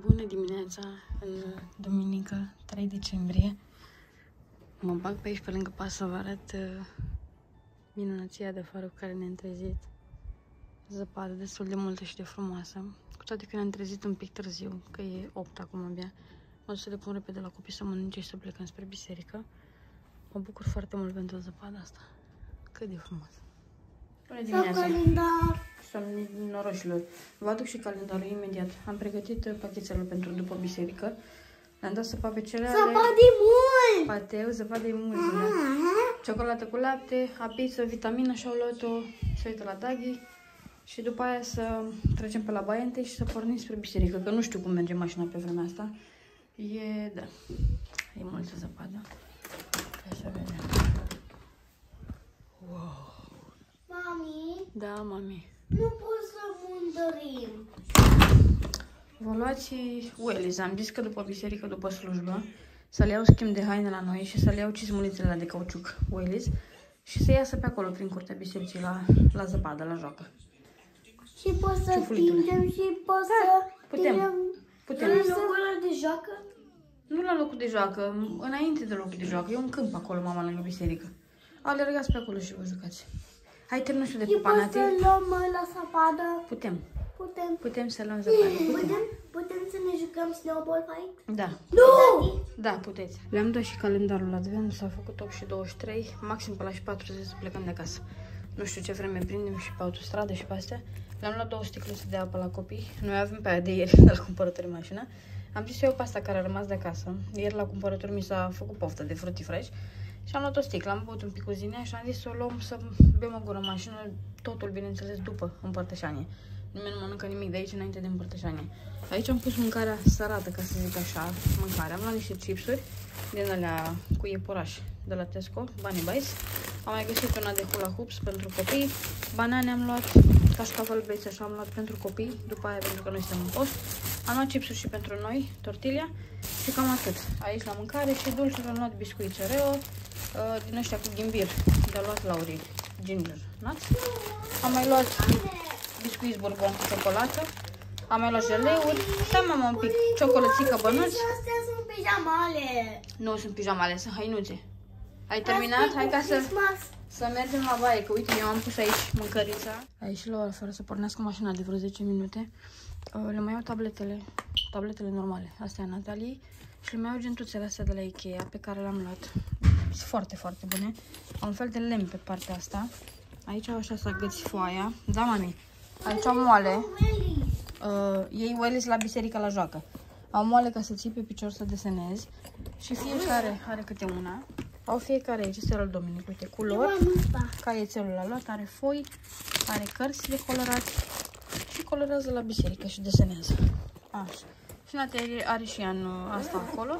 Bună dimineața, în duminică 3 decembrie. Mă bag pe aici pe lângă pas să vă arăt uh, minunăția de afară cu care ne-am trezit. Zăpadă destul de multă și de frumoasă. Cu toate că ne-am trezit un pic târziu, că e 8 acum abia. Mă duc să le pun repede la copii să mănânce și să plecăm spre biserică. Mă bucur foarte mult pentru zăpada asta. Cât de frumos! Bună dimineața! Calendar. Somn noroșilor. Vă aduc și calendarul imediat. Am pregătit uh, pachetele pentru după biserică. Le-am dat să pe cereale. Zăpadă de mult. Pateu, zăpadă e mult. da. Aha. Ciocolată cu lapte, apiță, vitamină și au luat-o să uită la Daghi. Și după aia să trecem pe la baie întâi și să pornim spre biserică, că nu știu cum merge mașina pe vremea asta. E, da, e multă zăpadă. Hai să vedem. Mami, Da, mami. Nu pot să mândărim. Vă luați Wellies. Am zis că după biserică, după slujbă, să le iau schimb de haine la noi și să le iau cizmulițele alea de cauciuc Wellies și să iasă pe acolo prin curtea bisericii la, la zăpadă, la joacă. Și pot să Ciufulitule. stingem și pot Da, să... putem. tirăm Putem. La locul ăla de joacă? Nu la locul de joacă, înainte de locul de joacă. E un câmp acolo, mama, lângă biserică. Alergați pe acolo și vă jucați. Hai, termină și de Și pot pupanate. să luăm uh, la sapadă? Putem. Putem. Putem să luăm zăpadă. Putem. Putem, putem să ne jucăm snowball fight? Da. Nu! Da, puteți. Le-am dat și calendarul la advent, s-a făcut 8 și 23, maxim pe la și 40 să plecăm de acasă. Nu știu ce vreme prindem și pe autostradă și pe astea. Le-am luat două sticluțe de apă la copii. Noi avem pe aia de ieri de la cumpărături în mașină. Am zis eu pe asta care a rămas de acasă. Ieri la cumpărături mi s-a făcut poftă de frutti fresh. Și am luat o sticlă, am băut un pic cu zinea și am zis să o luăm să bem o gură în mașină, totul, bineînțeles, după împărtășanie. Nimeni nu mănâncă nimic de aici înainte de împărtășanie. Aici am pus mâncarea sărată, ca să zic așa, mâncare. Am luat niște chipsuri din alea cu iepuraș de la Tesco, Bunny Bites. Am mai găsit una de hula hoops pentru copii. Banane am luat, cașcaval bețe așa am luat pentru copii, după aia pentru că noi suntem în post. Am luat chipsuri și pentru noi, tortilla și cam atât. Aici la mâncare și dulciuri am luat biscuiți Oreo, uh, din ăștia cu ghimbir, de-a luat Laurie, ginger nuts. Am mai luat biscuiți bourbon cu ciocolată. Am mai luat jeleuri. Stai mama un pic, ciocolățică bănuți. Și astea sunt pijamale. Nu sunt pijamale, sunt hainuțe. Ai terminat? Hai ca să, Christmas. să mergem la baie, că uite, eu am pus aici mâncărița. Aici la ora fără să pornească mașina de vreo 10 minute. Uh, Le mai iau tabletele, tabletele normale, astea a Nataliei. Și le mai iau gentuțele astea de la Ikea, pe care le-am luat. Sunt foarte, foarte bune. Au un fel de lemn pe partea asta. Aici au așa să agăți foaia. Da, mami? Aici au moale. Uh, ei Wellis la biserică la joacă. Au moale ca să ții pe picior să desenezi. Și fiecare are câte una. Au fiecare aici, este al Dominic, uite, culori. Caietelul l-a luat, are foi, are cărți de colorat și colorează la biserică și desenează. Așa. Și Natalie are și ea în uh, asta acolo.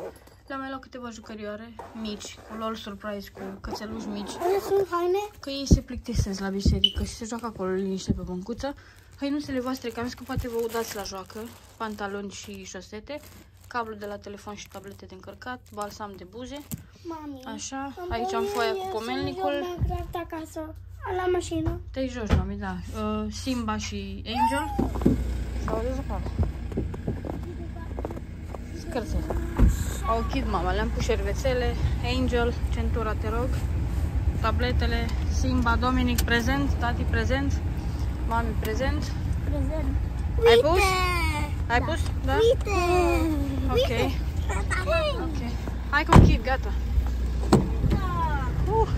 Le-am mai luat câteva jucărioare mici, cu LOL Surprise, cu cățeluși mici. Astea sunt haine? Că ei se plictisesc la biserică și se joacă acolo liniște pe băncuță. Hăinuțele voastre, că am zis că poate vă udați la joacă, pantaloni și șosete, cablu de la telefon și tablete de încărcat, balsam de buze, Mami. așa, aici am foaia cu pomelnicul, Eu Minecraft acasă. La mașină. te joci, mami, da, uh, Simba și Angel, sau de zăpadă. Scârțe. Au kid mama, le-am pus șervețele, Angel, centura, te rog, tabletele, Simba, Dominic prezent, tati prezent, mami prezent. Prezent. Ai pus? Uite! Ai pus? Da? Uite! Ok. Tata, Ok. Hai cu kid, gata. Da. Uh.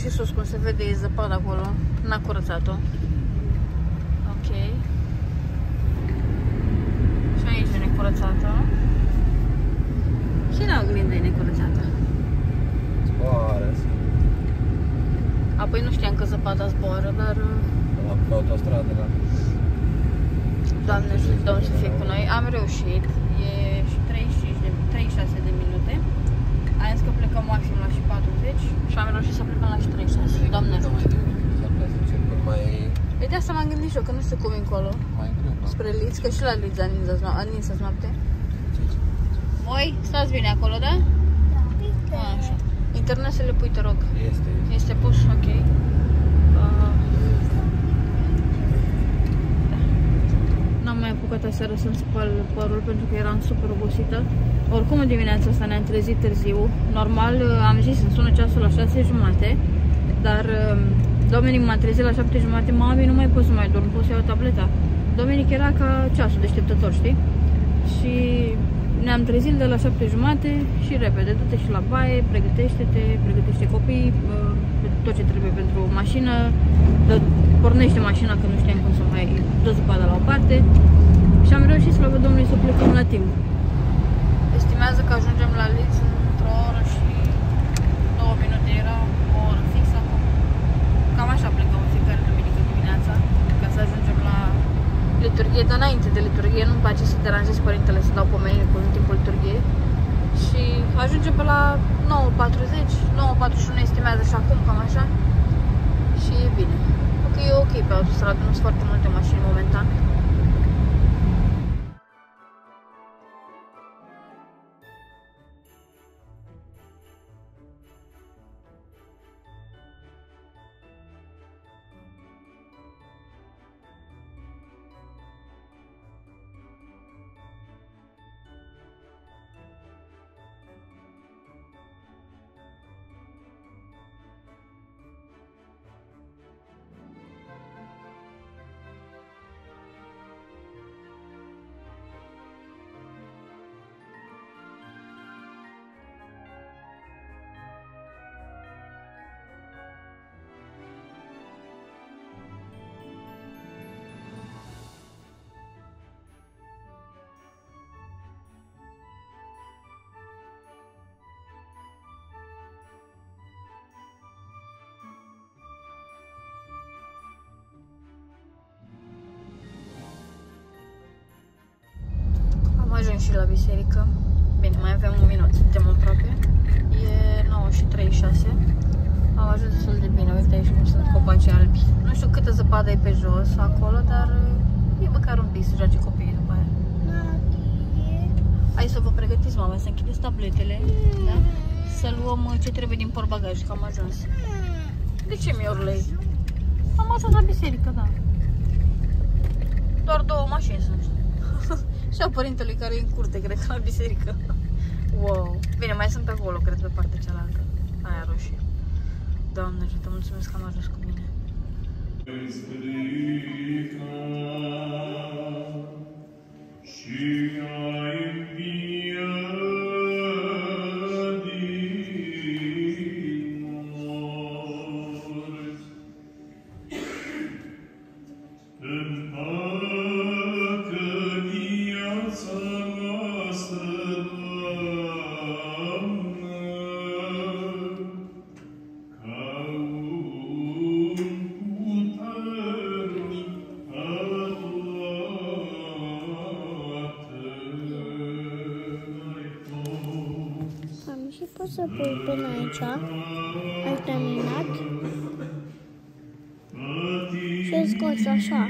Și sus cum se vede, e zăpadă acolo. N-a curățat-o. Ok. Și aici e necurățată. Și la oglindă e necurățată. Zboară Apoi nu știam că zăpada zboară, dar la pe autostradă, da. Doamne și Domnul să fie cu noi. Am reușit. E și 35 de, 36 de minute. Ai zis că plecăm maxim la și 40 și am reușit să plecăm la și 30. Doamne ajută. Mai... E de asta m-am gândit și eu, că nu știu cum încolo. Mai greu, da? Spre Leeds, că și la Leeds a ninsă noapte. Voi stați bine acolo, da? Da. Așa. Internet să le pui, te rog. Este, este. Pus, ok. Uh... N-am mai apucat aseară să-mi spăl părul pentru că eram super obosită. Oricum dimineața asta ne-am trezit târziu. Normal am zis să sună ceasul la 6 jumate, dar um, Dominic m-a trezit la 7 jumate, mami, nu mai pot să mai dorm, pot să iau tableta. Dominic era ca ceasul deșteptător, știi? Și ne-am trezit de la 7 jumate și repede, du-te și la baie, pregătește-te, pregătește copii, uh, tot ce trebuie pentru mașină, dă, pornește mașina că nu știam cum să mai dă zăpada la o parte și am reușit, slavă Domnului, să plecăm la timp. Estimează că ajungem la Leeds într-o oră și două minute, era o oră fix acum. Cam așa plecăm în fiecare duminică dimineața, ca să ajungem la liturghie, dar înainte de liturghie, nu-mi place să deranjez părintele să dau pomenile cu în timpul liturghiei. Și ajungem pe la 9.40, 9.41 estimează și acum, cam așa. Și e bine. Ok, e ok pe autostradă, nu sunt foarte multe mașini momentan. Am ajuns și la biserică. Bine, mai avem un minut, suntem aproape. E 9 și 36. Am ajuns destul de bine, uite aici cum sunt copaci albi. Nu știu câtă zăpadă e pe jos acolo, dar e măcar un pic să joace copiii după aia. Hai să vă pregătiți, mama, să închideți tabletele, da? Să luăm uh, ce trebuie din portbagaj, că am ajuns. De ce mi urlei? Am ajuns la biserică, da. Doar două mașini sunt. și a părintelui care e în curte, cred că la biserică. Wow. Bine, mai sunt pe acolo, cred, pe partea cealaltă. Aia roșie. Doamne ajută, mulțumesc că am ajuns cu mine. Și ai înviat Am și pot să pui până aici. Ai terminat. Și îl scoți așa.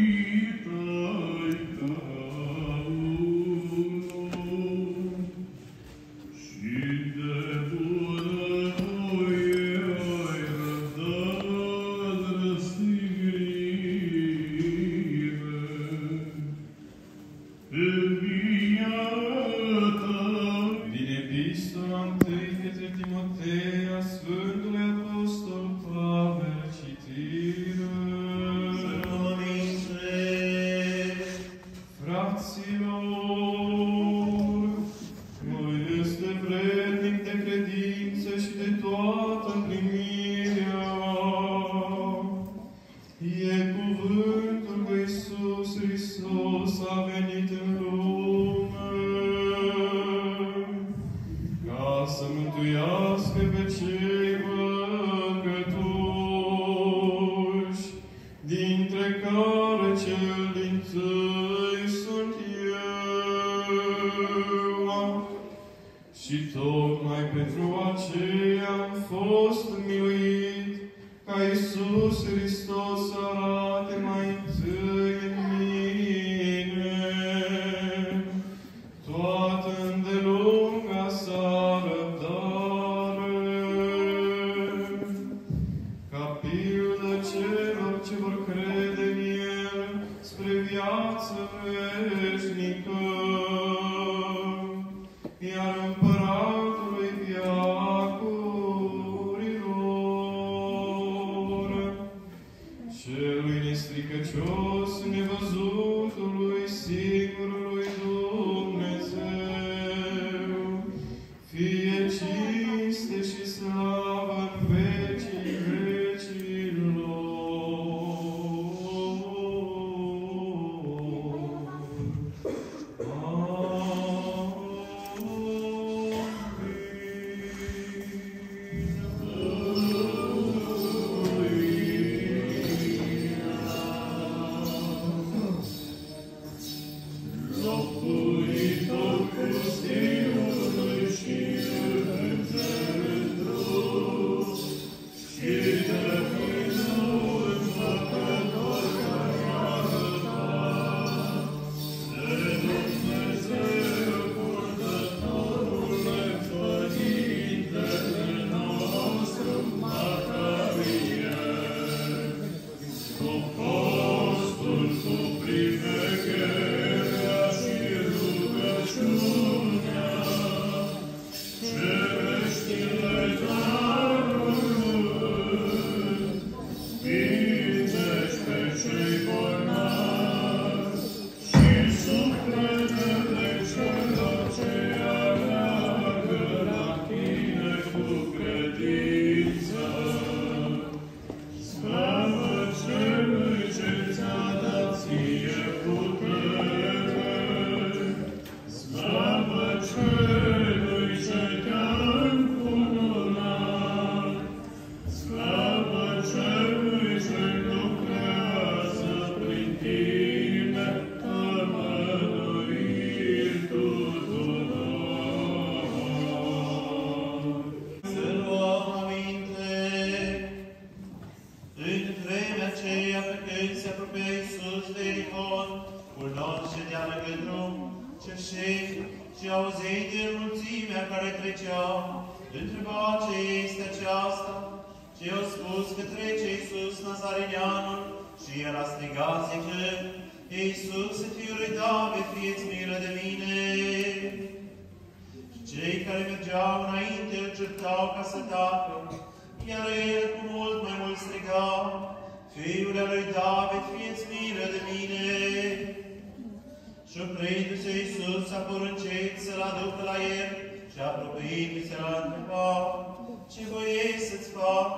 L-a întrebat, ce voiesc să-ți fac?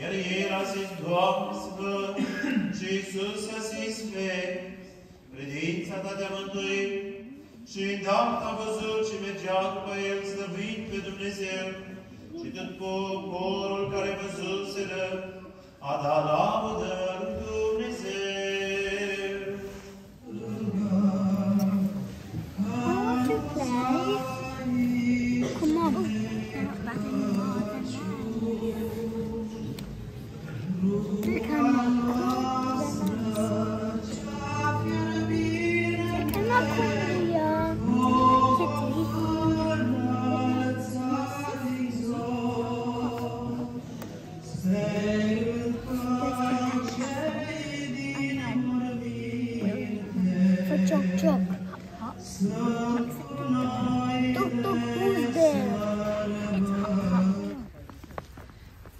Iar el a zis, Doamne, să văd. Și Iisus a zis, vezi, credința ta te-a mântuit. Și îndată a văzut și mergea după el slăvind pe Dumnezeu. Și tot poporul care văzuseră a dat laudă lui Dumnezeu.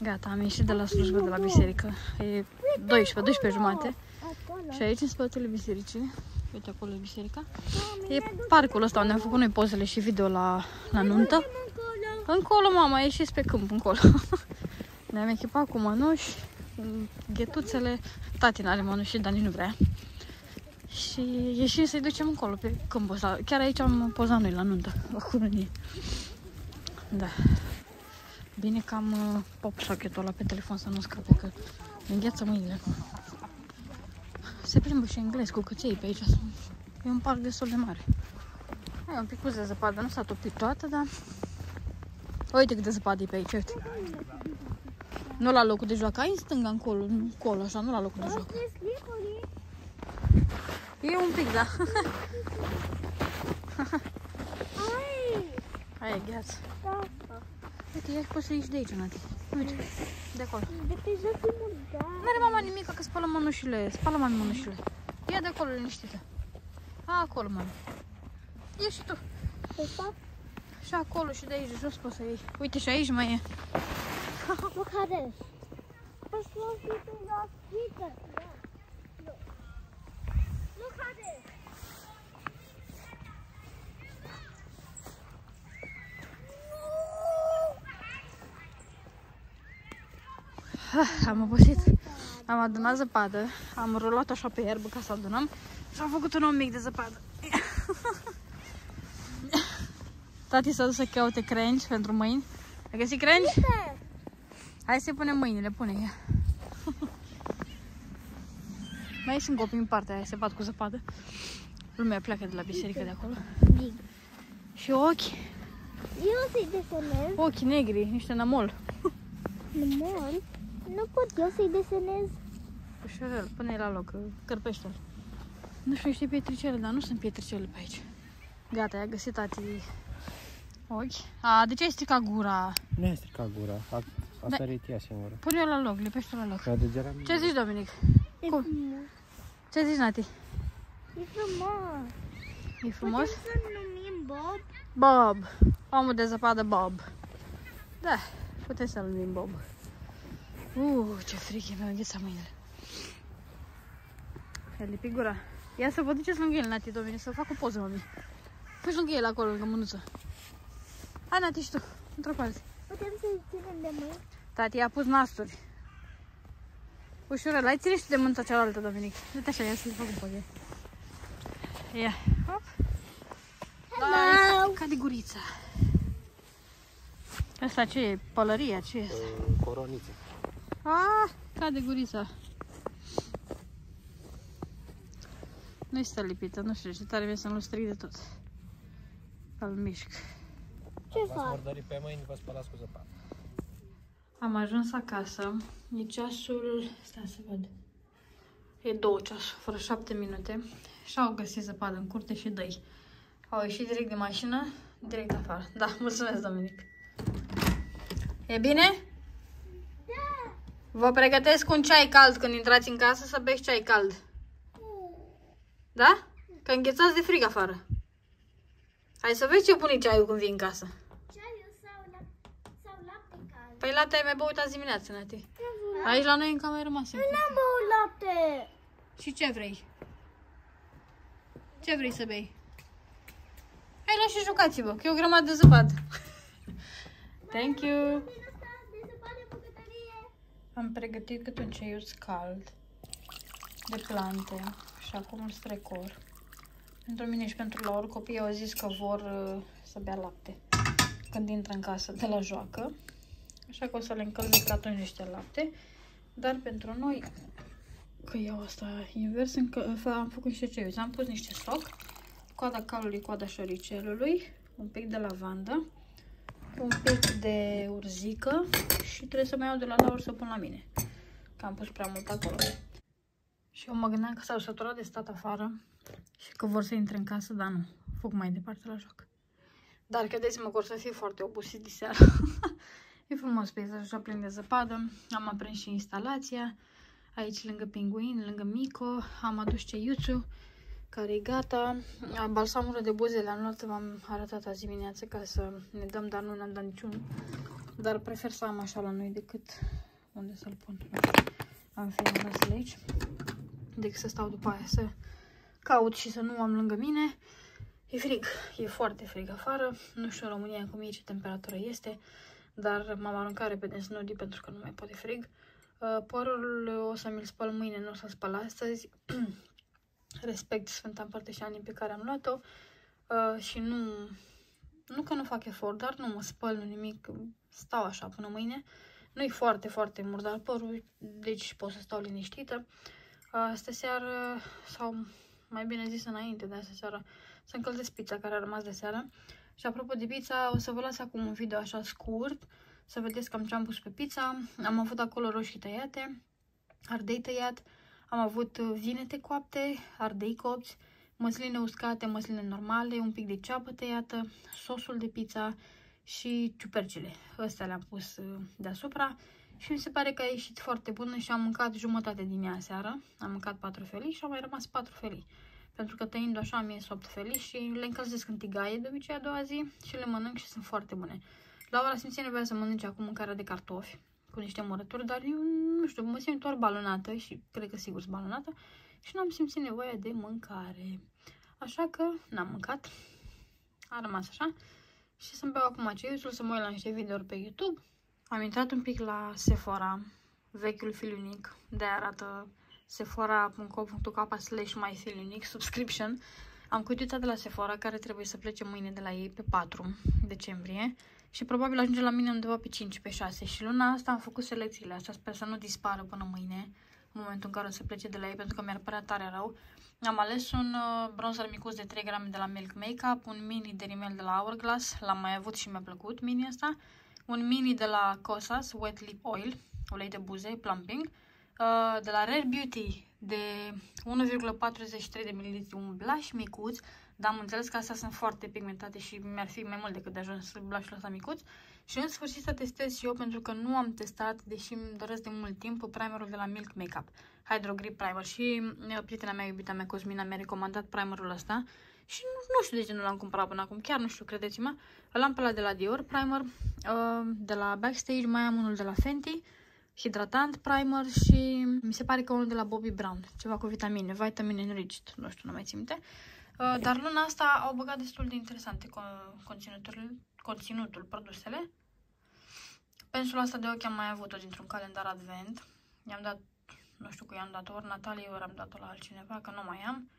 Gata, am ieșit de la slujbă de la biserică. E 12, 12 jumate. Și aici, în spatele bisericii, uite acolo e biserica, e parcul ăsta unde am făcut noi pozele și video la, la nuntă. Încolo, mama, ieșiți pe câmp, încolo. Ne-am echipat cu mănuși, cu ghetuțele, tati n-are mănuși, dar nici nu vrea. Și ieșim să-i ducem încolo, pe câmpul ăsta. Chiar aici am pozat noi la nuntă, la curunie. Da. Bine că am uh, pop socket-ul ăla pe telefon să nu scape, că îmi îngheață mâinile. Se plimbă și englez cu căței pe aici. E un parc destul de mare. E un pic de zăpadă, nu s-a topit toată, dar... Uite cât de zăpadă e pe aici, uite. Nu la locul de joacă, ai în stânga, încolo, încolo, așa, nu la locul de joacă. E un pic, da. Ai, Aia e gheață. da. Uite, ia poți să ieși de aici, Nati. Uite, de acolo. De pe jos e murdar. N-are mama nimic, că spală mănușile. Spală mami mănușile. Ia de acolo liniștită. A, acolo, mami. Ia și tu. De fapt, Și acolo și de aici, de jos poți să iei. Uite, și aici mai e. mă care? Păi să fi pe la spică. Da. Ah, Ah, am obosit. Am adunat zăpadă, am rulat așa pe iarbă ca să adunăm și am făcut un om mic de zăpadă. Tati s-a dus să caute crengi pentru mâini. Ai găsit crengi? Hai să-i punem mâinile, pune-i. Mai sunt copii în partea aia, se bat cu zăpadă. Lumea pleacă de la biserică de acolo. Big. Și ochi, Eu să-i desenez. ochi negri, niște namol. Mol. Nu pot eu să-i desenez. Ușurel, pune la loc, cărpește-l. Nu știu niște pietricele, dar nu sunt pietricele pe aici. Gata, i-a găsit tati ochi. A, de ce ai stricat gura? Nu ai stricat gura, a, a Da. sărit ea singură. Pune-o la loc, lipește la loc. Ca degerea mea. Ce zici, Dominic? E Cum? frumos. Ce zici, Nati? E frumos. E frumos? Putem să numim Bob? Bob. Omul de zăpadă Bob. Da, putem să-l numim Bob. Uh, ce fric e, mi-au înghețat mâinile. I-a lipit gura. Ia să vă duceți lângă el, Nati, Dominic, să fac o poză, mami. Pui lângă el acolo, lângă mânuță. Hai, Nati, și tu, într-o parte. Putem să-i ținem de mâini? Tati a pus nasturi. Ușurel, ai ține și de mânța cealaltă, Dominic. Du-te așa, ia să-l fac un poze. Ia, hop. Hello! Ca de gurița. Asta ce e? Pălăria? Ce e? Coroniță. Ah, ca de gurița. Nu este lipită, nu știu ce tare mi să nu stric de tot. Îl mișc. Ce V-ați fac? murdărit pe mâini, vă spălați cu zăpadă. Am ajuns acasă. E ceasul... Stai să văd. E două ceasuri, fără șapte minute. Și au găsit zăpadă în curte și dăi. Au ieșit direct de mașină, direct afară. Da, mulțumesc, Dominic. E bine? Da! Vă pregătesc un ceai cald când intrați în casă să beți ceai cald. Da? Că înghețați de frig afară. Hai să vezi ce pune ceaiul când vii în casă. Ceaiul sau, lap- sau lapte cald? Păi lapte ai mai băut azi dimineață, Nati. Aici la noi în cameră rămas. încă. N-am băut lapte! Și ce vrei? Ce vrei să bei? Hai, luați și jucați-vă, că e o grămadă de zăpadă. Thank you. Din asta de zăpadă bucătărie. Am pregătit câte un ceiuț cald de plante și acum îl strecor. Pentru mine și pentru Laura, copiii au zis că vor uh, să bea lapte când intră în casă de la joacă. Așa că o să le încălzesc atunci niște lapte. Dar pentru noi, că iau asta invers, încă, am făcut niște ceiuți. Am pus niște soc, coada calului, coada șoricelului, un pic de lavandă, un pic de urzică și trebuie să mai iau de la Laura să pun la mine. Că am pus prea mult acolo. Și eu mă gândeam că s-au săturat de stat afară și că vor să intre în casă, dar nu. Fug mai departe la joc. Dar credeți-mă că or să fie foarte obosit de seară. e frumos peisajul așa plin de zăpadă. Am aprins și instalația. Aici lângă pinguin, lângă Mico. Am adus ceiuțul care e gata. Balsamul de buze le-am luat, v-am arătat azi dimineață ca să ne dăm, dar nu ne-am dat niciunul. Dar prefer să am așa la noi decât unde să-l pun. Am filmat aici. Decât să stau după aia să caut și să nu am lângă mine. E frig, e foarte frig afară. Nu știu în România cum e, ce temperatură este, dar m-am aruncat repede în snudi pentru că nu mai poate frig. Uh, Părul o să mi-l spăl mâine, nu o să spăl astăzi. Respect Sfânta Împărtășanie pe care am luat-o uh, și nu, nu că nu fac efort, dar nu mă spăl, nu nimic, stau așa până mâine. Nu-i foarte, foarte murdar părul, deci pot să stau liniștită. Astă seară, sau mai bine zis înainte de astă seară, să încălzesc pizza care a rămas de seară. Și apropo de pizza, o să vă las acum un video așa scurt, să vedeți cam ce am pus pe pizza. Am avut acolo roșii tăiate, ardei tăiat, am avut vinete coapte, ardei copți, măsline uscate, măsline normale, un pic de ceapă tăiată, sosul de pizza și ciupercile. Astea le-am pus uh, deasupra și mi se pare că a ieșit foarte bună și am mâncat jumătate din ea seară. Am mâncat patru felii și au mai rămas patru felii. Pentru că tăind așa mi ies 8 felii și le încălzesc în tigaie de obicei a doua zi și le mănânc și sunt foarte bune. La ora simțit nevoia să mănânce acum mâncarea de cartofi cu niște murături, dar eu nu știu, mă simt doar balonată și cred că sigur sunt balonată și n-am simțit nevoia de mâncare. Așa că n-am mâncat. A rămas așa. Și să-mi beau acum ceiuțul, să mă uit la niște videouri pe YouTube. Am intrat un pic la Sephora vechiul fil unic, de arată sephora.com.k slash my fil unic, subscription. Am cuitița de la Sephora care trebuie să plece mâine de la ei pe 4 decembrie și probabil ajunge la mine undeva pe 5, pe 6 și luna asta am făcut selecțiile astea, sper să nu dispară până mâine, în momentul în care o să plece de la ei, pentru că mi-ar părea tare rău. Am ales un uh, bronzer micuț de 3 grame de la Milk Makeup, un mini de rimel de la Hourglass, l-am mai avut și mi-a plăcut mini asta, un mini de la Cosas, Wet Lip Oil, ulei de buze, plumping, uh, de la Rare Beauty de 1,43 de ml, un blush micuț, dar am înțeles că astea sunt foarte pigmentate și mi-ar fi mai mult decât de ajuns blush-ul ăsta micuț. Și în sfârșit să testez și eu pentru că nu am testat, deși îmi doresc de mult timp, primerul de la Milk Makeup, Hydro Grip Primer. Și uh, prietena mea, iubita mea, Cosmina, mi-a recomandat primerul ăsta și nu, nu știu de ce nu l-am cumpărat până acum, chiar nu știu, credeți-mă. Îl am pe la de la Dior Primer, uh, de la Backstage mai am unul de la Fenty, hidratant primer și mi se pare că unul de la Bobbi Brown, ceva cu vitamine, vitamin enriched, nu știu, nu mai țin minte. Uh, dar luna asta au băgat destul de interesante conținutul, conținutul, produsele. Pensul asta de ochi am mai avut-o dintr-un calendar advent. I-am dat, nu știu cu i-am dat ori Natalie, ori am dat-o la altcineva, că nu mai am.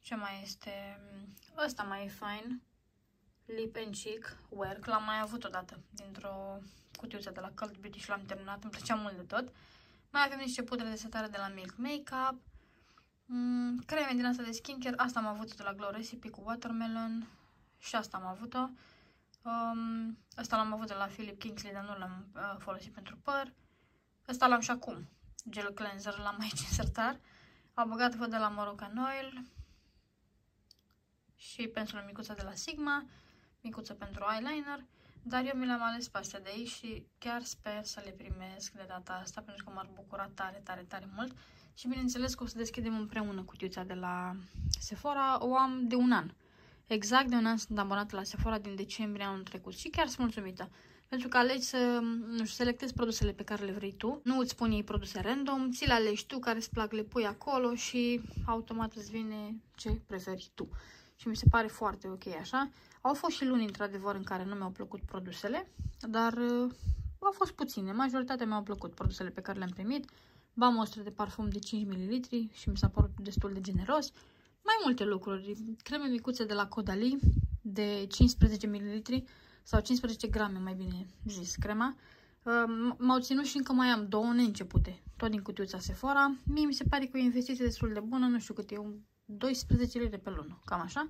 Ce mai este? Ăsta mai e fine. Lip and Cheek Work. L-am mai avut odată dintr-o cutiuță de la Cult Beauty și l-am terminat. Îmi plăcea mult de tot. Mai avem niște pudre de setare de la Milk Makeup. Mm, creme din asta de skincare. Asta am avut de la Glow Recipe cu Watermelon. Și asta am avut-o. Um, asta l-am avut de la Philip Kingsley, dar nu l-am uh, folosit pentru păr. Asta l-am și acum. Gel cleanser l-am aici în sertar. Am băgat văd de la Moroccan Oil. Și pensulul micuță de la Sigma. Micuță pentru eyeliner. Dar eu mi le-am ales pe astea de aici și chiar sper să le primesc de data asta pentru că m-ar bucura tare, tare, tare mult. Și bineînțeles că o să deschidem împreună cutiuța de la Sephora. O am de un an. Exact de un an sunt abonată la Sephora din decembrie anul trecut și chiar sunt mulțumită. Pentru că alegi să, nu știu, selectezi produsele pe care le vrei tu, nu îți pun ei produse random, ți le alegi tu, care îți plac, le pui acolo și automat îți vine ce preferi tu. Și mi se pare foarte ok așa. Au fost și luni, într-adevăr, în care nu mi-au plăcut produsele, dar uh, au fost puține. Majoritatea mi-au plăcut produsele pe care le-am primit. Ba mostre de parfum de 5 ml și mi s-a părut destul de generos. Mai multe lucruri. Creme micuțe de la Caudalie de 15 ml sau 15 grame, mai bine zis, crema. Uh, m-au ținut și încă mai am două neîncepute, tot din cutiuța Sephora. Mie mi se pare că e o investiție destul de bună, nu știu cât e, 12 lire pe lună, cam așa,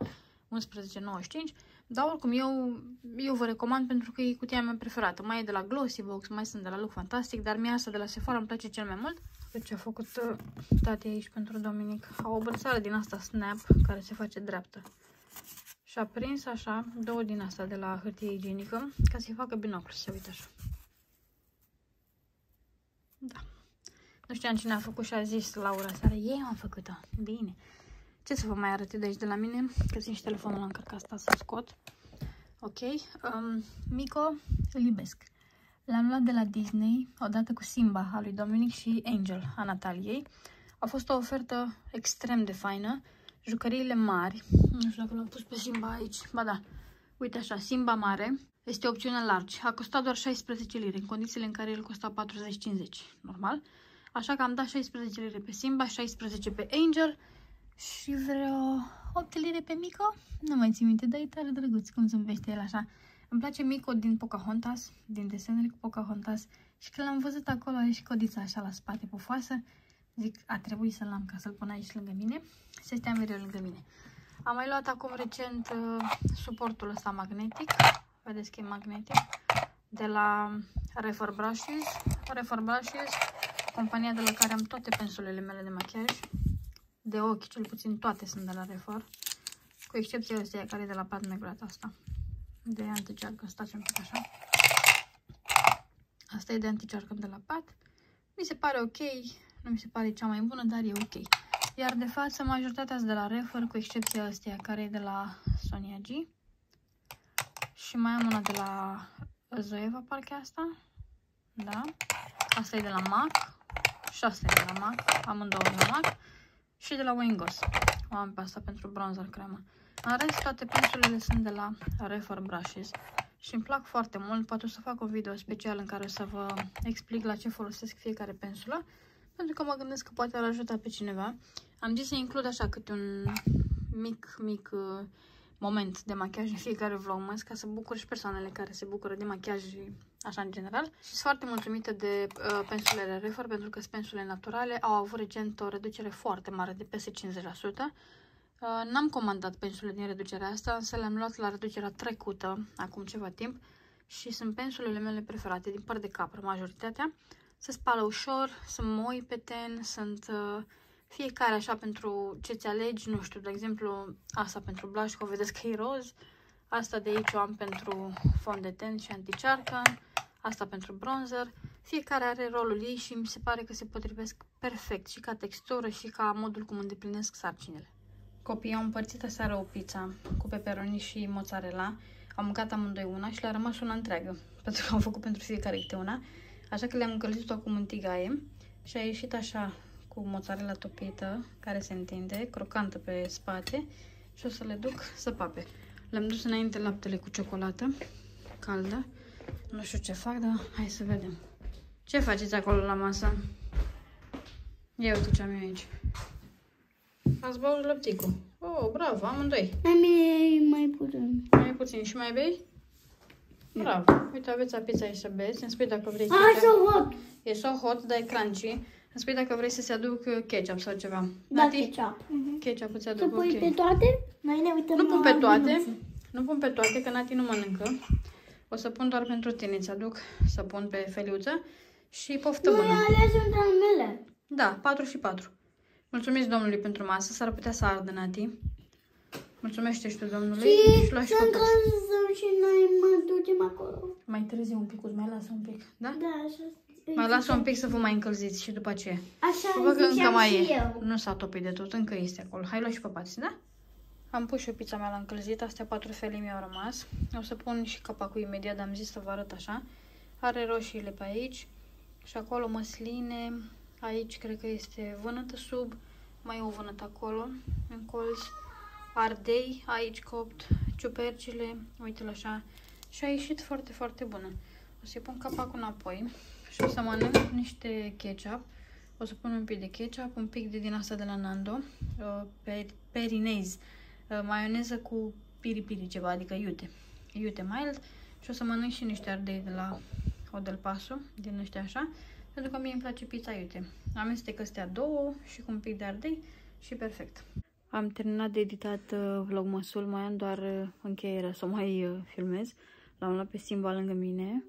11,95. Dar oricum, eu, eu vă recomand pentru că e cutia mea preferată. Mai e de la Glossybox, mai sunt de la Look Fantastic, dar mie asta de la Sephora îmi place cel mai mult. Deci a făcut uh, tati aici pentru Dominic. Au o brățară din asta Snap, care se face dreaptă. Și a prins așa două din asta de la hârtie igienică, ca să-i facă binocul, să se uite așa. Da. Nu știam cine a făcut și a zis Laura seara, ei am făcut-o. Bine. Ce să vă mai arăt de aici de la mine? Că țin și telefonul la încărcat asta să scot. Ok. Um, Mico, îl iubesc. L-am luat de la Disney, odată cu Simba, a lui Dominic și Angel, a Nataliei. A fost o ofertă extrem de faină. Jucăriile mari. Nu știu dacă l-am pus pe Simba aici. Ba da. Uite așa, Simba mare. Este opțiunea large. A costat doar 16 lire, în condițiile în care el costa 40-50, normal. Așa că am dat 16 lire pe Simba, 16 pe Angel și vreo 8 lire pe Mico. Nu mai țin minte, dar e tare drăguț cum zâmbește el așa. Îmi place Mico din Pocahontas, din desenele cu Pocahontas. Și când l-am văzut acolo are și codița așa la spate pufoasă, zic a trebuit să-l am ca să-l pun aici lângă mine, să stea mereu lângă mine. Am mai luat acum recent uh, suportul ăsta magnetic, vedeți că e magnetic, de la Refer Brushes, Refer Brushes, compania de la care am toate pensulele mele de machiaj, de ochi, cel puțin toate sunt de la Refor, cu excepția astea care e de la Pat McGrath asta, de anticearcă, stați un pic așa. Asta e de anticearcă de la Pat. Mi se pare ok, nu mi se pare cea mai bună, dar e ok. Iar de față, majoritatea sunt de la Refer, cu excepția astea care e de la Sonia G. Și mai am una de la Zoeva, parcă asta. Da. Asta e de la MAC. Și asta e de la MAC. Amândouă de la MAC și de la Wingos. O am pe asta pentru bronzer cremă. În rest, toate pensulele sunt de la Refer Brushes. și îmi plac foarte mult. Poate o să fac un video special în care o să vă explic la ce folosesc fiecare pensulă, pentru că mă gândesc că poate ar ajuta pe cineva. Am zis să includ așa câte un mic, mic uh, moment de machiaj în fiecare vlogmas ca să bucur și persoanele care se bucură de machiaj așa în general. Și sunt foarte mulțumită de uh, pensulele Refer pentru că sunt pensule naturale, au avut recent o reducere foarte mare de peste 50%. Uh, N-am comandat pensulele din reducerea asta, însă le-am luat la reducerea trecută, acum ceva timp, și sunt pensulele mele preferate, din păr de capră, majoritatea. Se spală ușor, sunt moi pe ten, sunt uh, fiecare așa pentru ce ți alegi, nu știu, de exemplu, asta pentru blush, că o vedeți că e roz, asta de aici o am pentru fond de ten și anticearcan, asta pentru bronzer. Fiecare are rolul ei și mi se pare că se potrivesc perfect și ca textură și ca modul cum îndeplinesc sarcinile. Copiii au împărțit aseară o pizza cu peperoni și mozzarella. Am mâncat amândoi una și le-a rămas una întreagă, pentru că am făcut pentru fiecare câte una. Așa că le-am încălzit-o acum în tigaie și a ieșit așa cu mozzarella topită, care se întinde, crocantă pe spate și o să le duc să pape. Le-am dus înainte laptele cu ciocolată caldă. Nu știu ce fac, dar hai să vedem. Ce faceți acolo la masă? Ia uite ce am eu aici. Ați băut lăpticul. Oh, bravo, amândoi. Mai mai puțin. Mai puțin și mai bei? Bravo. Uite, aveți pizza aici să beți. Îmi spui dacă vrei Ah, ketchup. so hot. E so hot, dar e crunchy. Îmi spui dacă vrei să se aduc uh, ketchup sau ceva. Da, Nati? ketchup. Mhm. Ketchup îți Să aduc, pui ok. pe toate? Noi ne uităm Nu pun la pe toate. vinuță. Nu pun pe toate, că Nati nu mănâncă. O să pun doar pentru tine. Îți aduc să pun pe feliuță. Și poftă Noi bună. ales între al mele. Da, 4 și 4. Mulțumiți Domnului pentru masă. S-ar putea să ardă, Nati. Mulțumește și tu Domnului și, Și lua și să păcat. încălzăm și noi mă ducem acolo. Mai târziu un pic, mai lasă un pic, da? Da, așa. Mai lasă un pic să vă mai încălziți și după aceea. Așa Văd că încă ziceam mai și e. eu. Nu s-a topit de tot, încă este acolo. Hai lua și păpați, da? Am pus și o pizza mea la încălzit, astea patru felii mi-au rămas. O să pun și capacul imediat, dar am zis să vă arăt așa. Are roșiile pe aici și acolo măsline. Aici cred că este vânătă sub, mai e o vânătă acolo, în colț. Ardei aici copt, ciupercile, uite-l așa. Și a ieșit foarte, foarte bună. O să-i pun capacul înapoi și o să mănânc niște ketchup. O să pun un pic de ketchup, un pic de din asta de la Nando, uh, pe, perinez, uh, maioneză cu piri-piri ceva, adică iute, iute mild și o să mănânc și niște ardei de la Odel Paso, din ăștia așa, pentru că mie îmi place pizza iute. Amestec astea două și cu un pic de ardei și perfect. Am terminat de editat uh, vlogmasul, mai am doar uh, încheierea să o mai uh, filmez. L-am luat pe Simba lângă mine,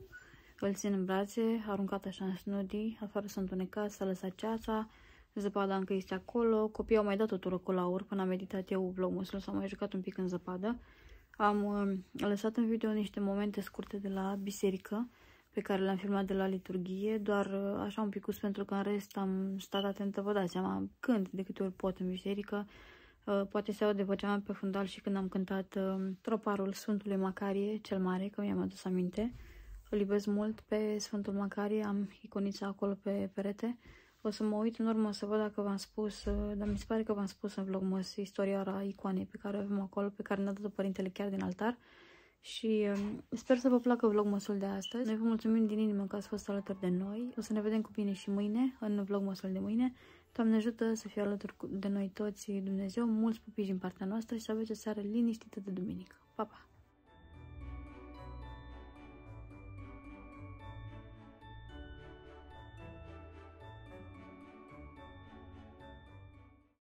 îl țin în brațe, aruncat așa în snudi, afară s-a întunecat, s-a lăsat ceața, zăpada încă este acolo, copiii au mai dat o tură cu laur până am editat eu vlogmasul, s-au mai jucat un pic în zăpadă. Am uh, lăsat în video niște momente scurte de la biserică, pe care le-am filmat de la liturghie, doar uh, așa un picus pentru că în rest am stat atentă, vă dați seama, cânt de câte ori pot în biserică, Uh, poate se aude vocea mea pe fundal și când am cântat uh, troparul Sfântului Macarie, cel mare, că mi-am adus aminte. Îl iubesc mult pe Sfântul Macarie, am iconița acolo pe perete. O să mă uit în urmă să văd dacă v-am spus, uh, dar mi se pare că v-am spus în vlogmas istoria icoanei pe care o avem acolo, pe care ne-a dat-o părintele chiar din altar. Și uh, sper să vă placă vlogmasul de astăzi. Noi vă mulțumim din inimă că ați fost alături de noi. O să ne vedem cu bine și mâine, în vlogmasul de mâine. Doamne ajută să fie alături de noi toți Dumnezeu, mulți pupici din partea noastră și să aveți o seară liniștită de duminică. Pa, pa!